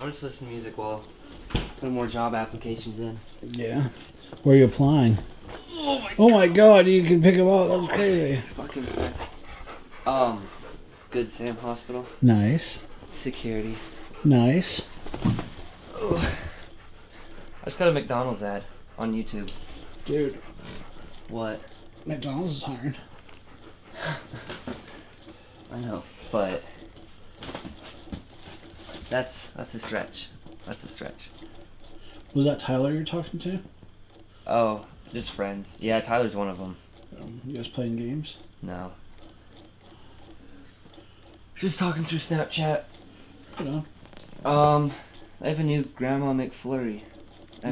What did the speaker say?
I'm just listening to music while putting more job applications in. Yeah. Where are you applying? Oh my god, you can pick them up. That's crazy. Fucking. Um, Good Sam Hospital. Nice. Security. Nice. I just got a McDonald's ad on YouTube. Dude, What? McDonald's is hiring. I know, but that's that's a stretch. That's a stretch. Was that Tyler you're talking to? Oh, just friends. Yeah, Tyler's one of them. Um, you guys playing games? No. Just talking through Snapchat. You know. Um, I have a new Grandma McFlurry. Yeah.